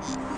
Oh.